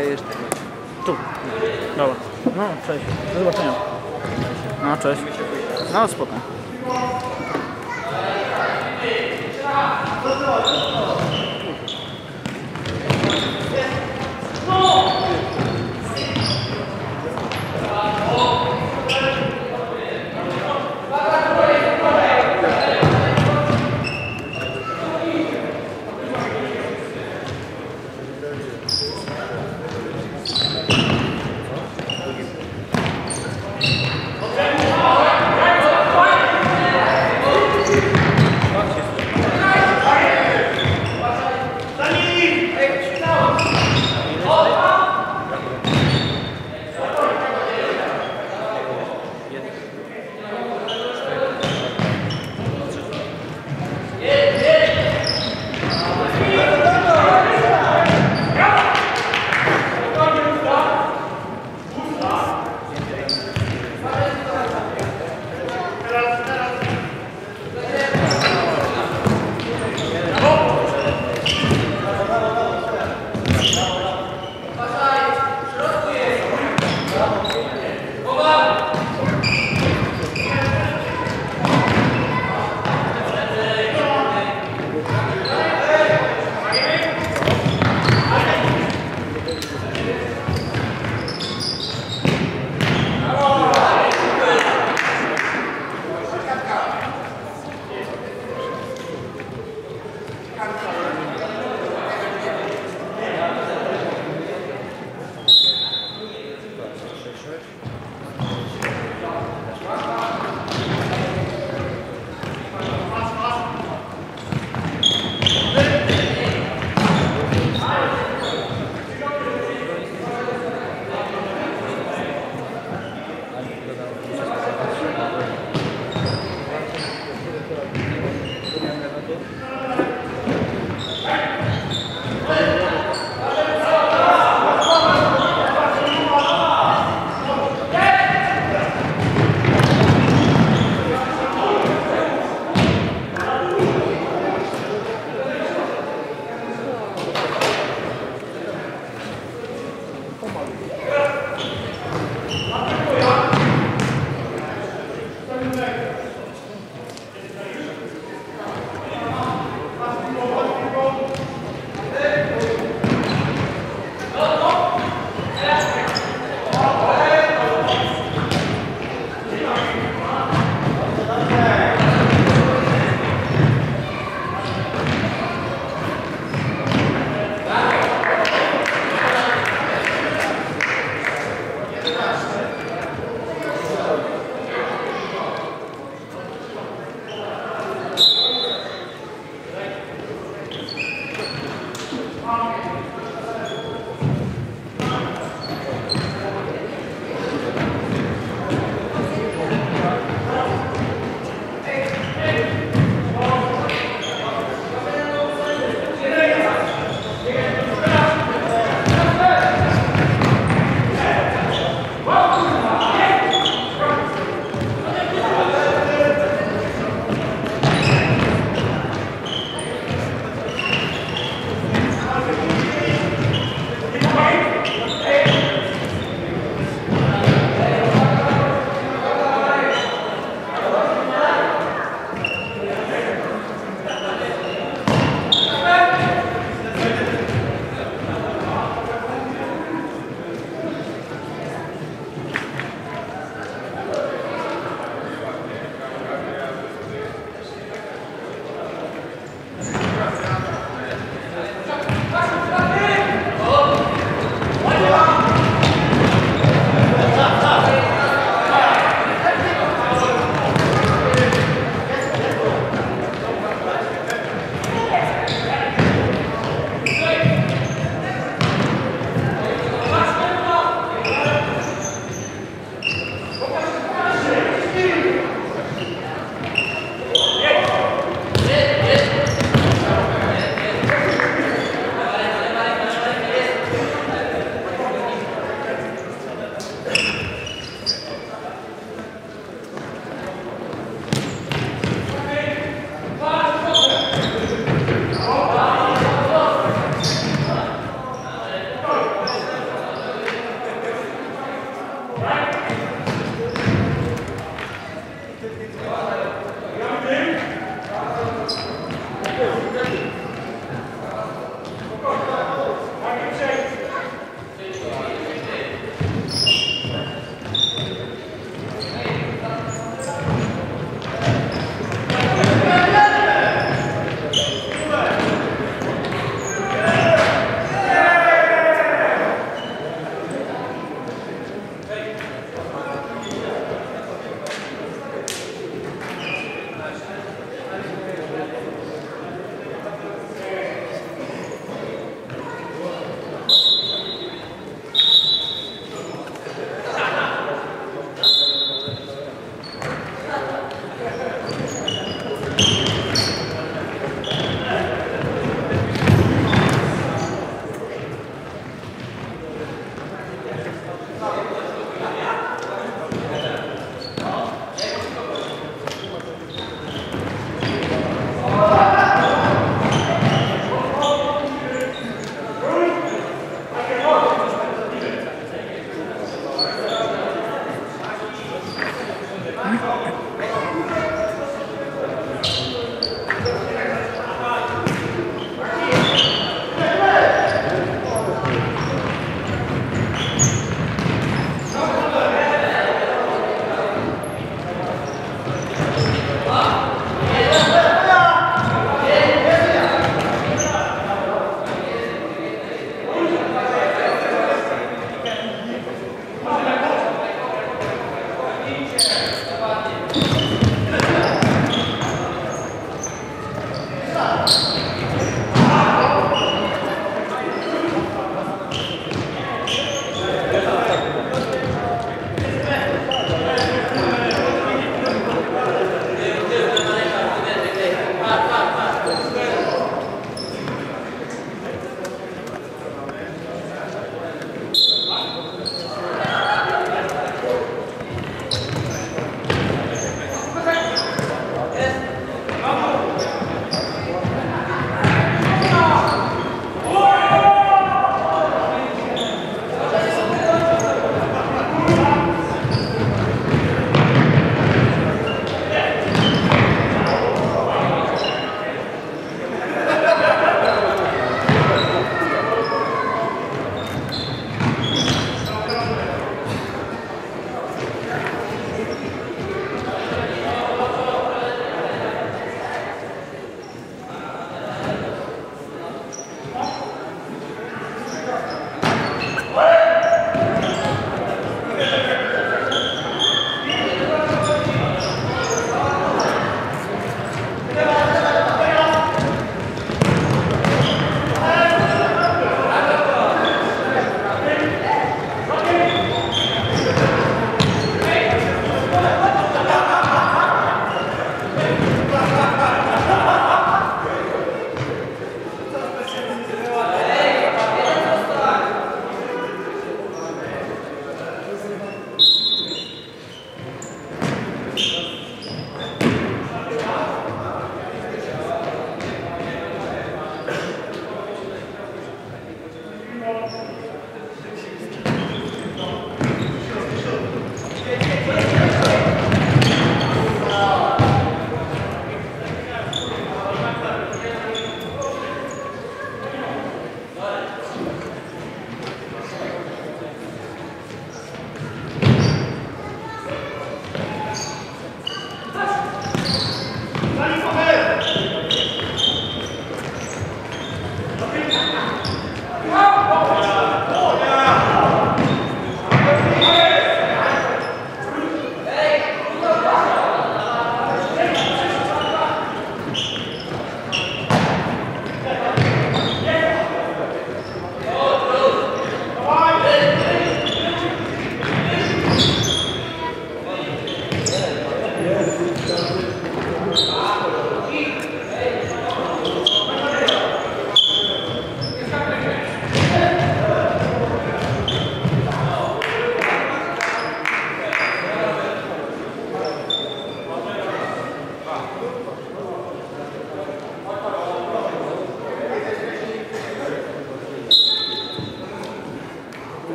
dajesz tego? Tu. Dobra. No, cześć. Do zobaczenia. No, cześć. No, spoko. No! Amen.